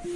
Hello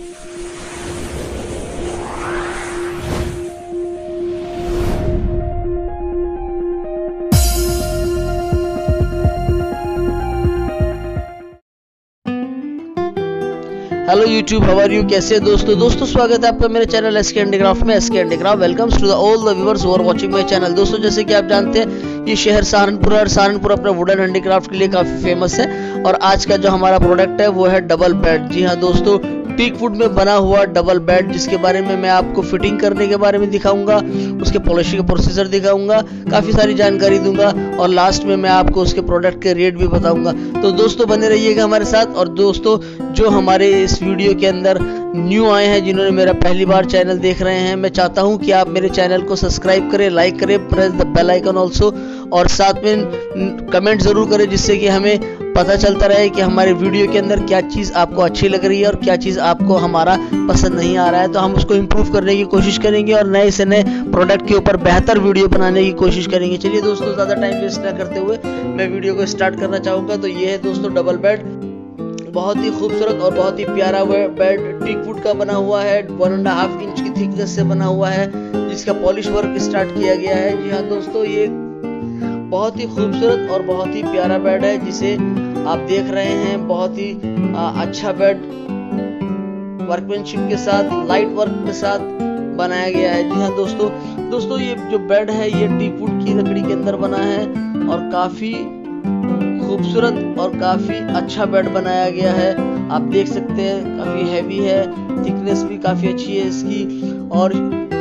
YouTube how are you कैसे दोस्तों? दोस्तों, स्वागत है आपका मेरे चैनल एस के हैंडीक्राफ्ट में। S K handicraft welcomes to the all the viewers are watching my channel दोस्तों, जैसे कि आप जानते हैं, ये शहर सहारनपुर और सहारनपुर अपने वुडन हैंडीक्राफ्ट के लिए काफ़ी फ़ेमस है। और आज का जो हमारा प्रोडक्ट है, वो है डबल बेड जी हाँ दोस्तों टीक वुड में बना हुआ डबल बेड जिसके बारे में मैं आपको फिटिंग करने के बारे में दिखाऊँगा, उसके पॉलिशिंग का प्रोसीजर दिखाऊँगा, काफ़ी सारी जानकारी दूँगा, और लास्ट में मैं आपको उसके प्रोडक्ट के रेट भी बताऊँगा। तो दोस्तों, बने रहिएगा हमारे साथ, और दोस्तों, जो हमारे इस वीडियो के अंदर न्यू आए हैं, जिन्होंने मेरा पहली बार चैनल देख रहे हैं, मैं चाहता हूँ कि आप मेरे चैनल को सब्सक्राइब करें लाइक करें press the bell icon also और साथ में कमेंट ज़रूर करें, जिससे कि हमें पता चलता रहे कि हमारे वीडियो के अंदर क्या चीज़ आपको अच्छी लग रही है और क्या चीज़ आपको हमारा पसंद नहीं आ रहा है तो हम उसको इम्प्रूव करने की कोशिश करेंगे और नए से नए प्रोडक्ट के ऊपर बेहतर वीडियो बनाने की कोशिश करेंगे। चलिए दोस्तों, ज़्यादा टाइम वेस्ट ना करते हुए मैं वीडियो को स्टार्ट करना चाहूँगा। तो ये है दोस्तों डबल बेड बहुत ही खूबसूरत और बहुत ही प्यारा बेड टीक वुड का बना हुआ है वन एंड हाफ़ इंच की थिकनेस से बना हुआ है, जिसका पॉलिश वर्क स्टार्ट किया गया है। जी हाँ दोस्तों, ये बहुत ही खूबसूरत और बहुत ही प्यारा बेड है, जिसे आप देख रहे हैं। बहुत ही अच्छा बेड वर्कमैनशिप के साथ, लाइट वर्क के साथ बनाया गया है। जी हाँ दोस्तों दोस्तों, ये जो बेड है, ये वुड की लकड़ी के अंदर बना है और काफ़ी खूबसूरत और काफ़ी अच्छा बेड बनाया गया है। आप देख सकते हैं, काफ़ी हैवी है थिकनेस भी काफ़ी अच्छी है इसकी। और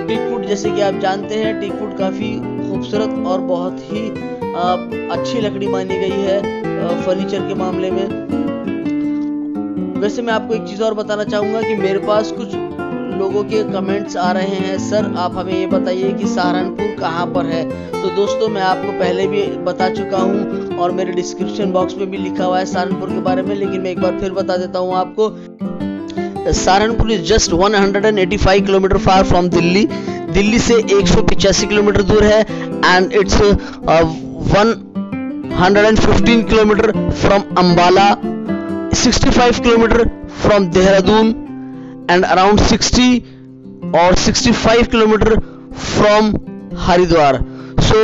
टीकवुड जैसे कि आप जानते हैं टीकवुड काफ़ी खूबसूरत और बहुत ही अच्छी लकड़ी मानी गई है फर्नीचर के मामले में। वैसे मैं आपको एक चीज़ और बताना चाहूँगा कि मेरे पास कुछ लोगों के कमेंट्स आ रहे हैं। सर, आप हमें ये बताइए कि सहारनपुर कहाँ पर है? तो दोस्तों, मैं आपको पहले भी बता चुका हूँ और मेरे डिस्क्रिप्शन बॉक्स में भी लिखा हुआ है सहारनपुर के बारे में, लेकिन मैं एक बार फिर बता देता हूँ आपको। Saharanpur is just 185 kilometre far from Delhi. Delhi से एक किलोमीटर दूर है and it's one 115 kilometre from Ambala 65 kilometre from Dehradun and around 60 और 65 kilometre from Haridwar. So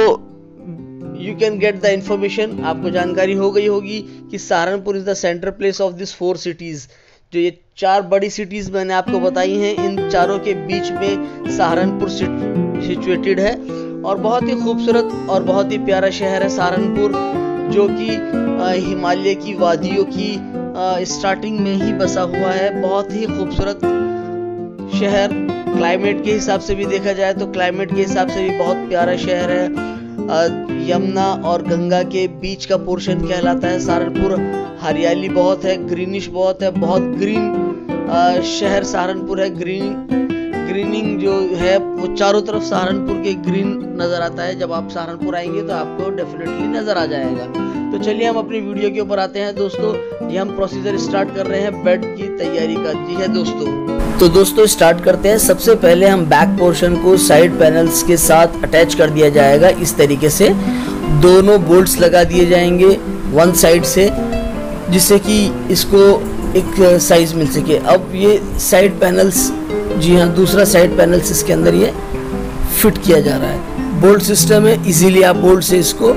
you can get the information आपको जानकारी हो गई होगी कि Saharanpur is the centre place of this four cities जो ये चार बड़ी सिटीज़ मैंने आपको बताई हैं, इन चारों के बीच में सहारनपुर सिचुएटेड है। और बहुत ही खूबसूरत और बहुत ही प्यारा शहर है सहारनपुर, जो कि हिमालय की वादियों की स्टार्टिंग में ही बसा हुआ है। बहुत ही खूबसूरत शहर। क्लाइमेट के हिसाब से भी देखा जाए तो क्लाइमेट के हिसाब से भी बहुत प्यारा शहर है। यमुना और गंगा के बीच का पोर्शन कहलाता है। सहारनपुर हरियाली बहुत है ग्रीनिश बहुत है, बहुत ग्रीन शहर सहारनपुर है। ग्रीन ग्रीनिंग जो है, वो चारों तरफ़ सहारनपुर के ग्रीन नज़र आता है। जब आप सहारनपुर आएँगे तो आपको डेफिनेटली नज़र आ जाएगा। तो चलिए हम अपनी वीडियो के ऊपर आते हैं। दोस्तों, ये हम प्रोसीजर स्टार्ट कर रहे हैं। बेड की तैयारी का। जी है दोस्तों। तो दोस्तों स्टार्ट करते हैं। सबसे पहले हम बैक पोर्शन को साइड पैनल्स के साथ अटैच कर दिया जाएगा। इस तरीके से दोनों बोल्ट्स लगा दिए जाएँगे वन साइड से, जिससे कि इसको एक साइज़ मिल सके। अब ये साइड पैनल्स जी हाँ दूसरा साइड पैनल्स इसके अंदर ये फिट किया जा रहा है। बोल्ट सिस्टम है इजीली आप बोल्ट से इसको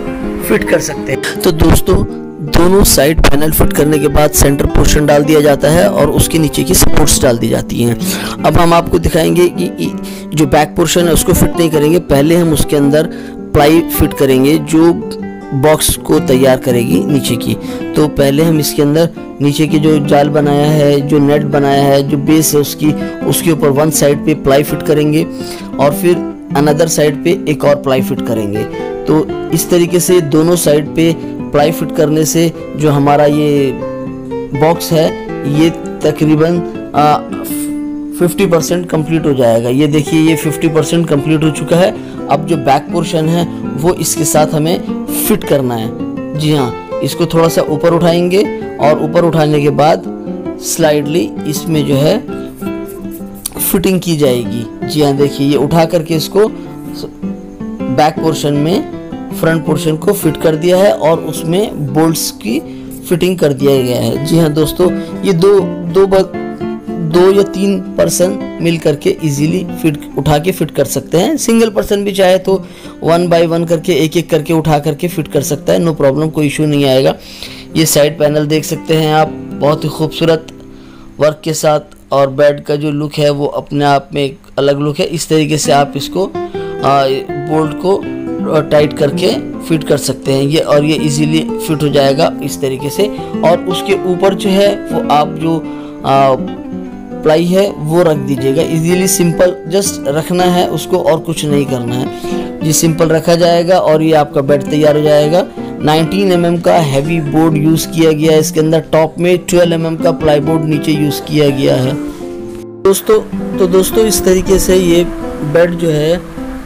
फिट कर सकते हैं। तो दोस्तों दोनों साइड पैनल फिट करने के बाद सेंटर पोर्शन डाल दिया जाता है और उसके नीचे की सपोर्ट्स डाल दी जाती हैं। अब हम आपको दिखाएँगे कि जो बैक पोर्शन है, उसको फिट नहीं करेंगे। पहले हम उसके अंदर प्लाई फिट करेंगे, जो बॉक्स को तैयार करेगी नीचे की। तो पहले हम इसके अंदर नीचे की जो जाल बनाया है, जो नेट बनाया है, जो बेस है उसकी, उसके ऊपर वन साइड पे प्लाई फिट करेंगे और फिर अनदर साइड पे एक और प्लाई फिट करेंगे। तो इस तरीके से दोनों साइड पे प्लाई फिट करने से जो हमारा ये बॉक्स है, ये तकरीबन फिफ्टी परसेंट कंप्लीट हो जाएगा। ये देखिए, ये फिफ्टी परसेंट कंप्लीट हो चुका है। अब जो बैक पोर्शन है, वो इसके साथ हमें फिट करना है। जी हाँ इसको थोड़ा सा ऊपर उठाएँगे और ऊपर उठाने के बाद स्लाइडली इसमें जो है फिटिंग की जाएगी। जी हाँ देखिए, ये उठा करके इसको बैक पोर्शन में फ्रंट पोर्शन को फिट कर दिया है और उसमें बोल्ट्स की फिटिंग कर दिया गया है। जी हाँ दोस्तों, ये दो दो दो या तीन पर्सन मिल करके इजीली फिट उठा के फिट कर सकते हैं। सिंगल पर्सन भी चाहे तो वन बाय वन करके, एक एक करके उठा करके फिट कर सकता है। नो प्रॉब्लम कोई इशू नहीं आएगा। ये साइड पैनल देख सकते हैं आप, बहुत ही खूबसूरत वर्क के साथ और बेड का जो लुक है वो अपने आप में एक अलग लुक है। इस तरीके से आप इसको बोल्ट को टाइट करके फिट कर सकते हैं। ये और ये इजीली फिट हो जाएगा इस तरीके से। और उसके ऊपर जो है वो आप जो आ, प्लाई है वो रख दीजिएगा। इजीली सिंपल जस्ट रखना है उसको और कुछ नहीं करना है। ये सिंपल रखा जाएगा और ये आपका बेड तैयार हो जाएगा। 19 एम mm का हैवी बोर्ड यूज़ किया गया है। इसके अंदर टॉप में 12 एम mm का प्लाई बोर्ड नीचे यूज़ किया गया है। दोस्तों तो दोस्तों इस तरीके से ये बेड जो है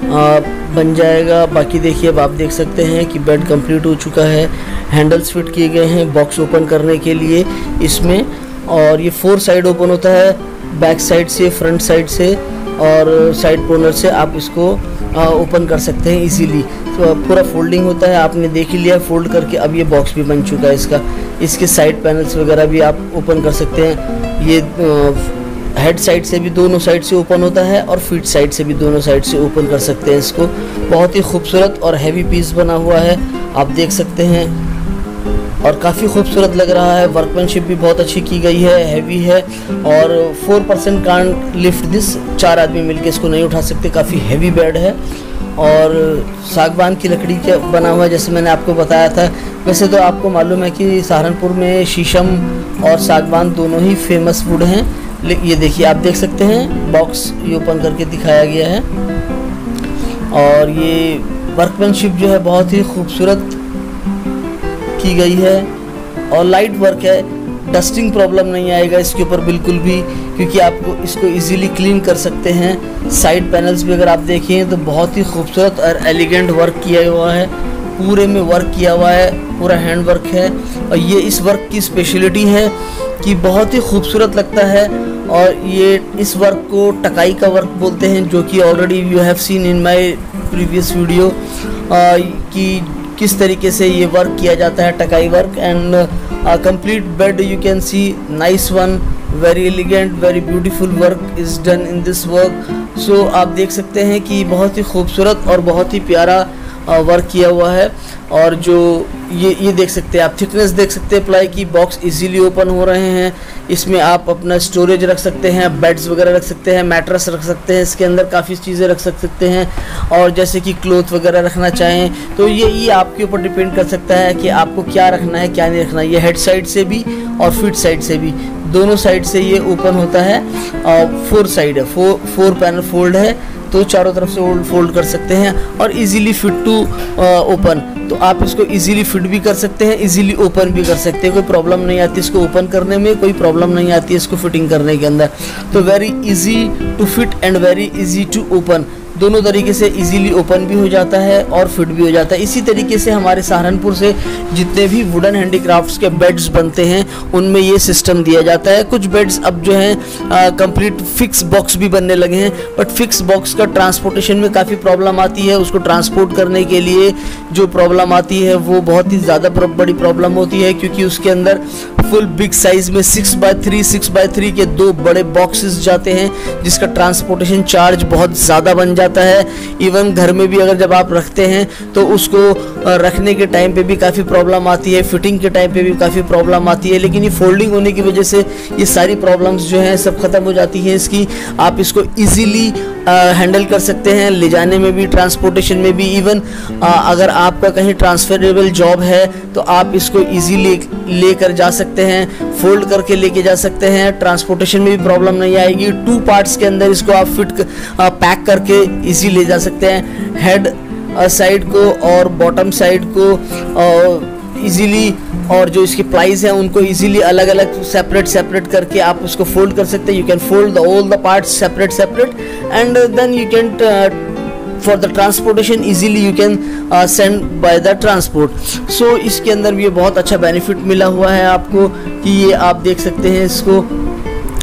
बन जाएगा। बाकी देखिए, अब आप देख सकते हैं कि बेड कंप्लीट हो चुका है। हैंडल्स फिट किए गए हैं बॉक्स ओपन करने के लिए इसमें। और ये फोर साइड ओपन होता है, बैक साइड से, फ्रंट साइड से और साइड कॉर्नर से आप इसको ओपन कर सकते हैं इजीली। तो पूरा फोल्डिंग होता है, आपने देख ही लिया, फोल्ड करके अब ये बॉक्स भी बन चुका है इसका। इसके साइड पैनल्स वगैरह भी आप ओपन कर सकते हैं। ये हेड साइड से भी दोनों साइड से ओपन होता है और फीट साइड से भी दोनों साइड से ओपन कर सकते हैं इसको। बहुत ही खूबसूरत और हैवी पीस बना हुआ है, आप देख सकते हैं। और काफ़ी खूबसूरत लग रहा है वर्कमैनशिप भी बहुत अच्छी की गई है हैवी है। और four percent can lift this चार आदमी मिलके इसको नहीं उठा सकते, काफ़ी हैवी बेड है। और सागवान की लकड़ी का बना हुआ है, जैसे मैंने आपको बताया था। वैसे तो आपको मालूम है कि सहारनपुर में शीशम और सागवान दोनों ही फ़ेमस वुड हैं। ये देखिए, आप देख सकते हैं बॉक्स ये ओपन करके दिखाया गया है। और ये वर्कमैनशिप जो है, बहुत ही खूबसूरत की गई है। और लाइट वर्क है डस्टिंग प्रॉब्लम नहीं आएगा इसके ऊपर बिल्कुल भी, क्योंकि आपको इसको इजीली क्लीन कर सकते हैं। साइड पैनल्स भी अगर आप देखें तो बहुत ही खूबसूरत और एलिगेंट वर्क किया हुआ है। पूरे में वर्क किया हुआ है, पूरा हैंड वर्क है और ये इस वर्क की स्पेशलिटी है कि बहुत ही खूबसूरत लगता है और ये इस वर्क को टकाई का वर्क बोलते हैं, जो कि already you have seen in my previous video कि किस तरीके से ये वर्क किया जाता है, टकाई work and complete bed you can see nice one very elegant very beautiful work is done in this work so आप देख सकते हैं कि बहुत ही खूबसूरत और बहुत ही प्यारा वर्क किया हुआ है। और जो ये ये देख सकते हैं आप थिकनेस देख सकते हैं प्लाई की बॉक्स इजीली ओपन हो रहे हैं। इसमें आप अपना स्टोरेज रख सकते हैं बेड्स वगैरह रख सकते हैं मैट्रेस रख सकते हैं, इसके अंदर काफ़ी चीज़ें रख सकते हैं। और जैसे कि क्लोथ वगैरह रखना चाहें तो ये ये आपके ऊपर डिपेंड कर सकता है कि आपको क्या रखना है, क्या नहीं रखना है। ये हेड साइड से भी और फिट साइड से भी। दोनों साइड से ये ओपन होता है। और फोर साइड है फोर फोर पैनल फोल्ड है। तो चारों तरफ़ से फोल्ड कर सकते हैं और इजीली फिट टू ओपन तो आप इसको इजीली फिट भी कर सकते हैं इजीली ओपन भी कर सकते हैं। कोई प्रॉब्लम नहीं आती इसको ओपन करने में, कोई प्रॉब्लम नहीं आती इसको फिटिंग करने के अंदर। तो very easy to fit and very easy to open दोनों तरीके से इजीली ओपन भी हो जाता है और फिट भी हो जाता है। इसी तरीके से हमारे सहारनपुर से जितने भी वुडन हैंडीक्राफ्ट्स के बेड्स बनते हैं, उनमें ये सिस्टम दिया जाता है। कुछ बेड्स अब जो हैं कंप्लीट फिक्स बॉक्स भी बनने लगे हैं बट फिक्स बॉक्स का ट्रांसपोर्टेशन में काफ़ी प्रॉब्लम आती है। उसको ट्रांसपोर्ट करने के लिए जो प्रॉब्लम आती है, वो बहुत ही ज़्यादा बड़ी प्रॉब्लम होती है, क्योंकि उसके अंदर फुल बिग साइज़ में six by three six by three के दो बड़े बॉक्सेस जाते हैं, जिसका ट्रांसपोर्टेशन चार्ज बहुत ज़्यादा बन जाता है। इवन घर में भी अगर जब आप रखते हैं तो उसको रखने के टाइम पे भी काफ़ी प्रॉब्लम आती है फिटिंग के टाइम पे भी काफ़ी प्रॉब्लम आती है, लेकिन ये फोल्डिंग होने की वजह से ये सारी प्रॉब्लम्स जो हैं, सब ख़त्म हो जाती हैं। इसकी आप इसको ईजीली हैंडल कर सकते हैं ले जाने में भी ट्रांसपोर्टेशन में भी इवन अगर आपका कहीं ट्रांसफरेबल जॉब है तो आप इसको ईजीली ले कर जा सकते हैं फोल्ड करके लेके जा सकते हैं ट्रांसपोर्टेशन में भी प्रॉब्लम नहीं आएगी टू पार्ट्स के अंदर इसको आप फिट आ, पैक करके ईजी ले जा सकते हैं हेड साइड को और बॉटम साइड को इजीली और जो इसकी प्राइस है, उनको इजीली अलग अलग सेपरेट सेपरेट करके आप उसको फोल्ड कर सकते हैं। You can fold the all the parts separate separate and then you can for the transportation easily you can send by the transport so इसके अंदर भी ये बहुत अच्छा बेनिफिट मिला हुआ है आपको कि ये आप देख सकते हैं इसको।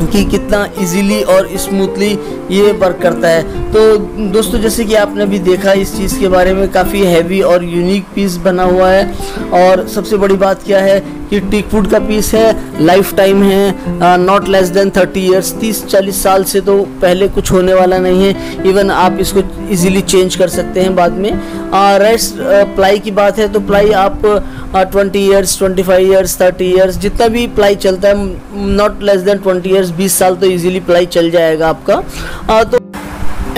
कि कितना इजीली और स्मूथली ये वर्क करता है। तो दोस्तों, जैसे कि आपने भी देखा, इस चीज़ के बारे में काफ़ी हैवी और यूनिक पीस बना हुआ है। और सबसे बड़ी बात क्या है कि टिक फ़ूड का पीस है लाइफ टाइम है not less than thirty years तीस चालीस साल से तो पहले कुछ होने वाला नहीं है। इवन आप इसको इजीली चेंज कर सकते हैं बाद में। रेस्ट प्लाई की बात है तो प्लाई आप twenty years twenty five years thirty years जितना भी प्लाई चलता है not less than twenty years बीस साल तो ईजिली प्लाई चल जाएगा आपका। uh, तो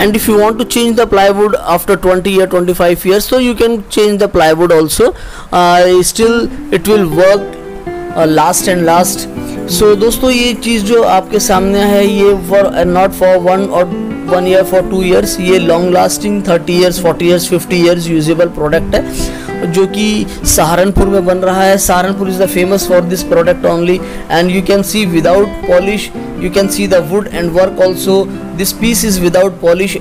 and if you want to change the plywood after 20 or 25 years so you can change the plywood also uh, still it will work uh, and last so दोस्तों ये चीज़ जो आपके सामने है ये फॉर नॉट फॉर वन और one year for two years ये long lasting thirty years forty years fifty years usable product है जो कि सहारनपुर में बन रहा है. Saharanpur is the famous for this product only and you can see without polish you can see the wood and work also this piece is without polish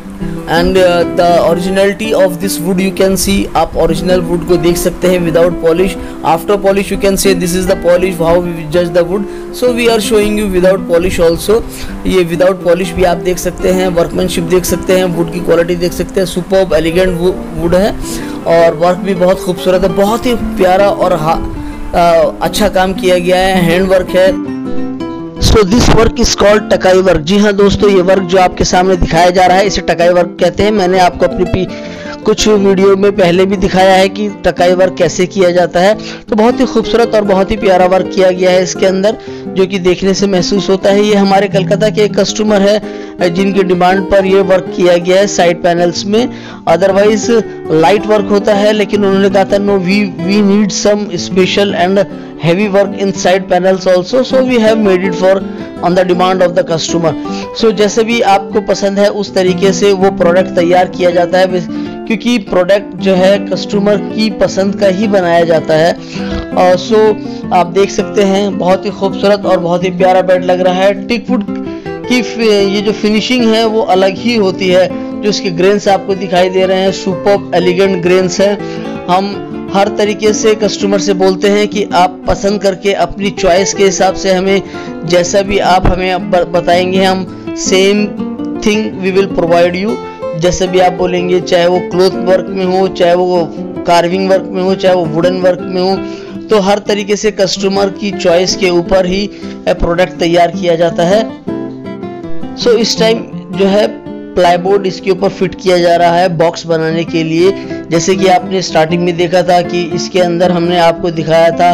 and uh, the originality of this wood you can see आप original wood को देख सकते हैं without polish after polish you can say this is the polish how we judge the wood so we are showing you without polish also ये without polish भी आप देख सकते हैं workmanship देख सकते हैं wood की quality देख सकते हैं superb elegant wood है और वर्क भी बहुत खूबसूरत है बहुत ही प्यारा और अच्छा काम किया गया है हैंड वर्क है so this work is called टकाई work जी हाँ दोस्तों, ये वर्क जो आपके सामने दिखाया जा रहा है, इसे टकाई वर्क कहते हैं। मैंने आपको अपनी कुछ वीडियो में पहले भी दिखाया है कि टकाई वर्क कैसे किया जाता है। तो बहुत ही खूबसूरत और बहुत ही प्यारा वर्क किया गया है इसके अंदर, जो कि देखने से महसूस होता है। ये हमारे कलकत्ता के एक कस्टमर है, जिनकी डिमांड पर ये वर्क किया गया है साइड पैनल्स में। अदरवाइज़ लाइट वर्क होता है, लेकिन उन्होंने कहा था, no, we we need some special and heavy work in side panels also so we have made it for, on the demand of the customer. So जैसे भी आपको पसंद है, उस तरीके से वो प्रोडक्ट तैयार किया जाता है। क्योंकि प्रोडक्ट जो है कस्टमर की पसंद का ही बनाया जाता है। और सो आप देख सकते हैं, बहुत ही खूबसूरत और बहुत ही प्यारा बेड लग रहा है। टिक वुड की ये जो फिनिशिंग है, वो अलग ही होती है, जो इसके ग्रेन्स आपको दिखाई दे रहे हैं। सुपर एलिगेंट ग्रेन्स हैं। हम हर तरीके से कस्टमर से बोलते हैं कि आप पसंद करके अपनी चॉइस के हिसाब से हमें, जैसा भी आप हमें बताएँगे, हम same thing we will provide you जैसे भी आप बोलेंगे चाहे वो क्लोथ वर्क में हो चाहे वो कार्विंग वर्क में हो चाहे वो वुडन वर्क में हो तो हर तरीके से कस्टमर की चॉइस के ऊपर ही प्रोडक्ट तैयार किया जाता है। सो so, इस टाइम जो है प्लाईबोर्ड इसके ऊपर फिट किया जा रहा है बॉक्स बनाने के लिए। जैसे कि आपने स्टार्टिंग में देखा था कि इसके अंदर हमने आपको दिखाया था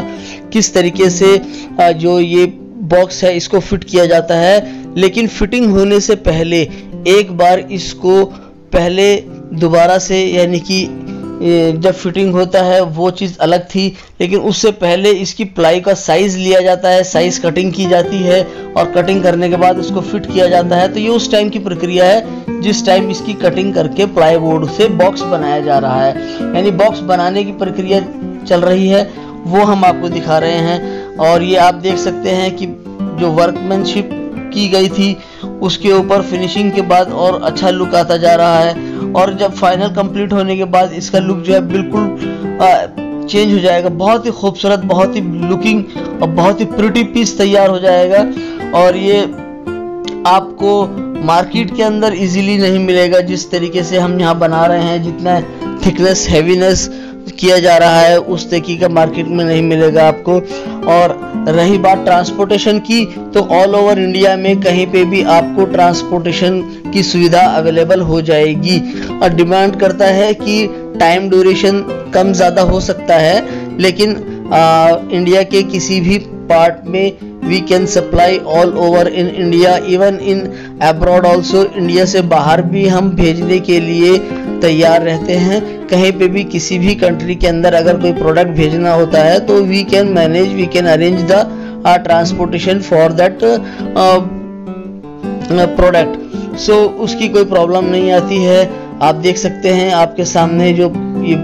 किस तरीके से जो ये बॉक्स है इसको फिट किया जाता है। लेकिन फिटिंग होने से पहले एक बार इसको पहले दोबारा से, यानी कि जब फिटिंग होता है, वो चीज़ अलग थी, लेकिन उससे पहले इसकी प्लाई का साइज़ लिया जाता है साइज़ कटिंग की जाती है, और कटिंग करने के बाद उसको फिट किया जाता है। तो ये उस टाइम की प्रक्रिया है, जिस टाइम इसकी कटिंग करके प्लाई बोर्ड से बॉक्स बनाया जा रहा है। यानी बॉक्स बनाने की प्रक्रिया चल रही है, वो हम आपको दिखा रहे हैं। और ये आप देख सकते हैं कि जो वर्कमैनशिप की गई थी उसके ऊपर फिनिशिंग के बाद और अच्छा लुक आता जा रहा है। और जब फाइनल कंप्लीट होने के बाद इसका लुक जो है बिल्कुल चेंज हो जाएगा। बहुत ही खूबसूरत, बहुत ही लुकिंग और बहुत ही प्रिटी पीस तैयार हो जाएगा। और ये आपको मार्केट के अंदर इजीली नहीं मिलेगा। जिस तरीके से हम यहाँ बना रहे हैं, जितना थिकनेस हैवीनेस किया जा रहा है उस तरीके का मार्केट में नहीं मिलेगा आपको। और रही बात ट्रांसपोर्टेशन की तो ऑल ओवर इंडिया में कहीं पे भी आपको ट्रांसपोर्टेशन की सुविधा अवेलेबल हो जाएगी। और डिमांड करता है कि टाइम ड्यूरेशन कम ज़्यादा हो सकता है लेकिन आ, इंडिया के किसी भी पार्ट में we can supply all over in India even in abroad also India से बाहर भी हम भेजने के लिए तैयार रहते हैं। कहीं पे भी किसी भी कंट्री के अंदर अगर कोई प्रोडक्ट भेजना होता है तो we can manage we can arrange the transportation for that product so उसकी कोई प्रॉब्लम नहीं आती है। आप देख सकते हैं, आपके सामने जो ये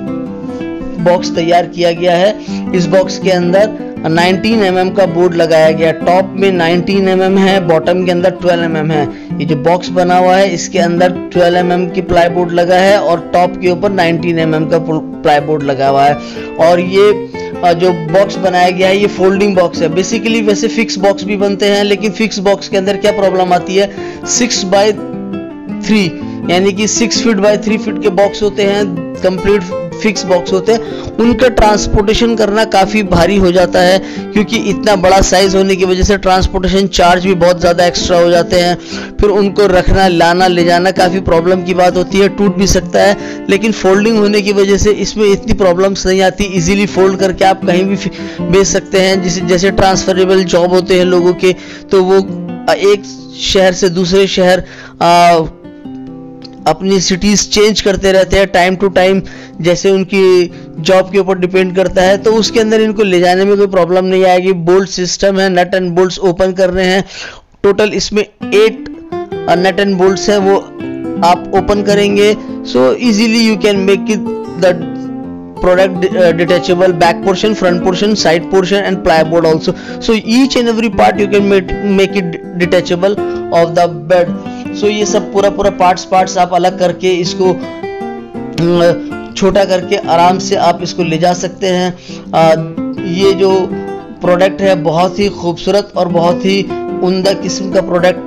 बॉक्स तैयार किया गया है। इस बॉक्स के अंदर 19 mm का बोर्ड लगाया गया। टॉप में 19 mm है बॉटम के अंदर 12 mm है। ये जो बॉक्स बना हुआ है, इसके अंदर 12 mm की प्लाई बोर्ड लगा है और टॉप के ऊपर 19 mm का प्लाई बोर्ड लगा हुआ है। और ये जो बॉक्स बनाया गया है, ये फोल्डिंग बॉक्स है। बेसिकली वैसे फिक्स बॉक्स भी बनते हैं, लेकिन फिक्स बॉक्स के अंदर क्या प्रॉब्लम आती है? सिक्स बाय थ्री यानी कि six feet by three feet के बॉक्स होते हैं। कंप्लीट फिक्स बॉक्स होते हैं उनका ट्रांसपोर्टेशन करना काफ़ी भारी हो जाता है क्योंकि इतना बड़ा साइज़ होने की वजह से ट्रांसपोर्टेशन चार्ज भी बहुत ज़्यादा एक्स्ट्रा हो जाते हैं। फिर उनको रखना लाना ले जाना काफ़ी प्रॉब्लम की बात होती है टूट भी सकता है लेकिन फोल्डिंग होने की वजह से इसमें इतनी प्रॉब्लम्स नहीं आती इजीली फोल्ड करके आप कहीं भी बेच सकते हैं। जिसे जैसे ट्रांसफरेबल जॉब होते हैं लोगों के तो वो एक शहर से दूसरे शहर आ, अपनी सिटीज़ चेंज करते रहते हैं टाइम टू टाइम जैसे उनकी जॉब के ऊपर डिपेंड करता है तो उसके अंदर इनको ले जाने में कोई प्रॉब्लम नहीं आएगी। बोल्ट सिस्टम है नट एंड बोल्ट्स ओपन कर रहे हैं। टोटल इसमें एट नट एंड बोल्ट्स हैं वो आप ओपन करेंगे। So easily you can make it the uh, detachable back portion front portion side portion and plywood also. So each and every part you can make, make it detachable of the bed. So ये सब पूरा पूरा parts parts आप अलग करके इसको छोटा करके आराम से आप इसको ले जा सकते हैं। आ, ये जो प्रोडक्ट है बहुत ही खूबसूरत और बहुत ही उमदा किस्म का प्रोडक्ट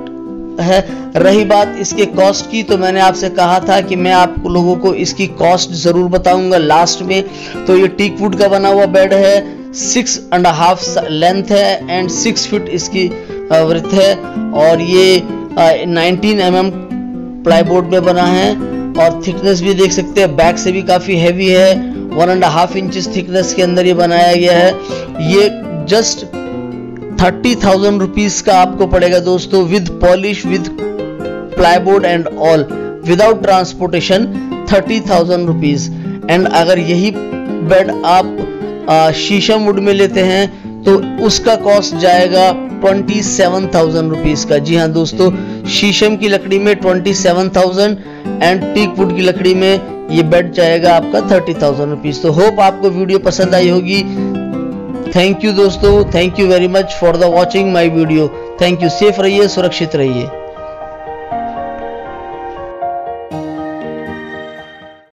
है। रही बात इसके कॉस्ट की तो मैंने आपसे कहा था कि मैं आप लोगों को इसकी कॉस्ट ज़रूर बताऊँगा लास्ट में। तो ये टीक वुड का बना हुआ बेड है सिक्स एंड हाफ़ लेंथ है एंड सिक्स फीट इसकी वृथ है। और ये नाइनटीन एम एम प्लाईबोर्ड में बना है और थिकनेस भी देख सकते हैं। बैक से भी काफ़ी हैवी है। One and half inch thickness के अंदर ये बनाया गया है। ये जस्ट थर्टी थाउज़ेंड रुपीज़ का आपको पड़ेगा दोस्तों with polish with plyboard and all without transportation thirty thousand rupees and अगर यही बेड आप शीशम वुड में लेते हैं तो उसका कॉस्ट जाएगा ट्वेंटी सेवन थाउज़ेंड रुपीज़ का। जी हाँ दोस्तों, शीशम की लकड़ी में twenty seven thousand and teak wood की लकड़ी में ये बेड जाएगा आपका थर्टी थाउज़ेंड रुपीज़ तो होप आपको वीडियो पसंद आई होगी। थैंक यू दोस्तों thank you very much for the watching my video thank you safe रहिए, सुरक्षित रहिए।